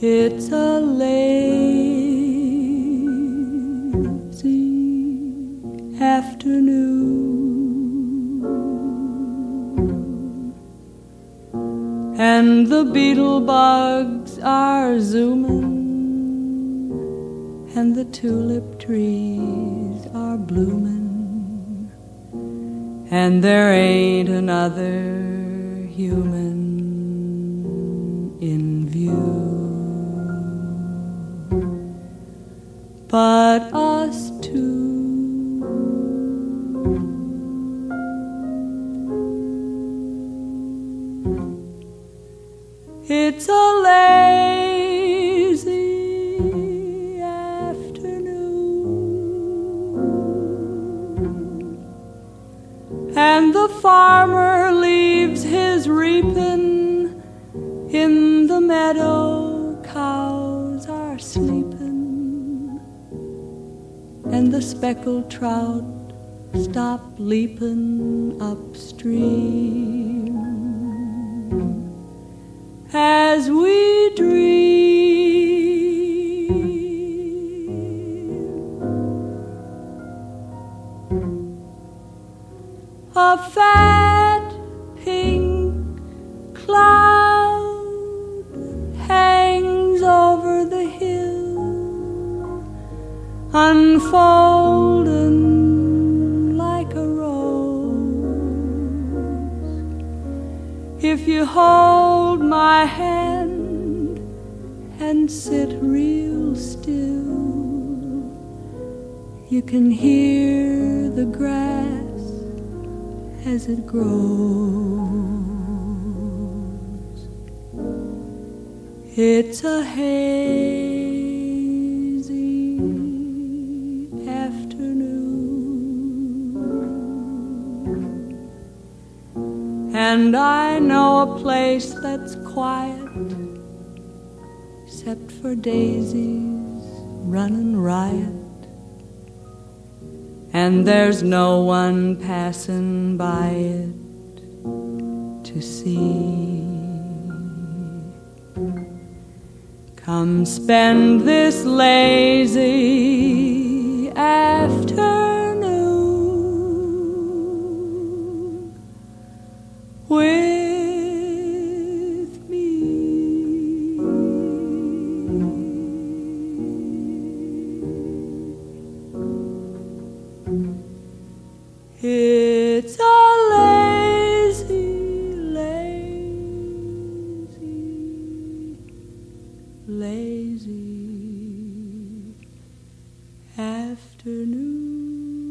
It's a lazy afternoon, and the beetle bugs are zooming, and the tulip trees are blooming, and there ain't another human in view. but us two. It's a lazy afternoon, and the farmer leaves his reaping in the meadow. Cows are sleeping. And the speckled trout stop leaping upstream as we dream. A fat pink cloud hangs over the hill unfolding If you hold my hand and sit real still, you can hear the grass as it grows. It's a hazy and I know a place that's quiet, except for daisies running riot. And there's no one passing by it to see. Come spend this lazy lazy afternoon.